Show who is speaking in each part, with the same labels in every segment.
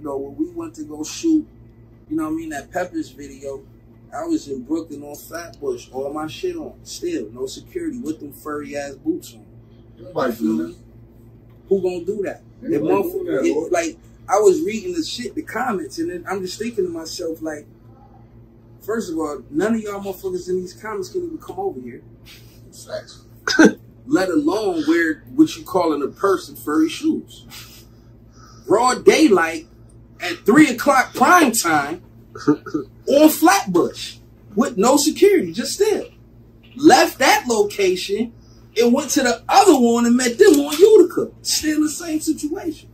Speaker 1: you know, when we went to go shoot, you know what I mean, that Peppas video, I was in Brooklyn on Flatbush, all my shit on, still, no security, with them furry ass boots on.
Speaker 2: Nobody do that.
Speaker 1: Who gonna do that? If
Speaker 2: Anybody
Speaker 1: motherfucker-
Speaker 2: do that,
Speaker 1: it- like I was reading the shit, the comments, and then I'm just thinking to myself, like, first of all, none of y'all motherfuckers in these comments can even come over here,
Speaker 2: Facts.
Speaker 1: let alone wear what you calling a person furry shoes. Broad daylight at three o'clock prime time on Flatbush with no security, just still. Left that location and went to the other one and met them on Utica. Still the same situation.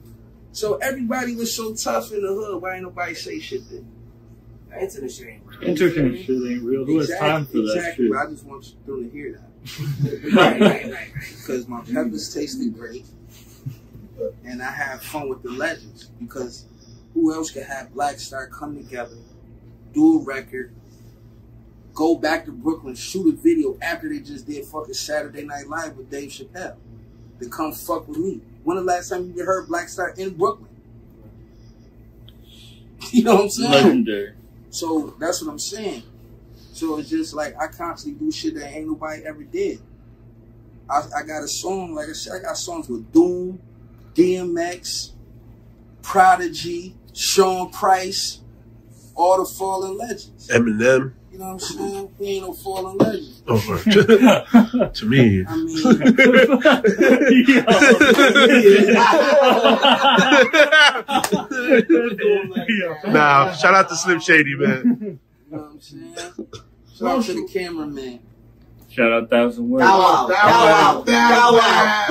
Speaker 1: So everybody was so tough in the hood. Why ain't nobody say shit then?
Speaker 3: The internet shit ain't real.
Speaker 4: Internet shit ain't real. Who has time for that shit?
Speaker 1: But I just want them to hear that.
Speaker 3: right, right, right, right.
Speaker 1: Because my peppers tasted great. And I have fun with the legends. Because who else could have Black Star come together, do a record, go back to Brooklyn, shoot a video after they just did fucking Saturday Night Live with Dave Chappelle to come fuck with me. When the last time you heard Black Star in Brooklyn? You know what I'm saying?
Speaker 4: Legendary.
Speaker 1: So that's what I'm saying. So it's just like I constantly do shit that ain't nobody ever did. I, I got a song, like I said, I got songs with Doom, DMX, Prodigy, Sean Price, all the fallen legends.
Speaker 5: Eminem.
Speaker 1: You know what I'm saying? We ain't no fallen legend.
Speaker 5: Oh, to me.
Speaker 1: I mean,
Speaker 5: nah, shout out to Slim Shady, man.
Speaker 1: you know what I'm saying? Shout out to the cameraman.
Speaker 4: Shout out Thousand Words.
Speaker 3: Bow wow, bow wow, bow wow.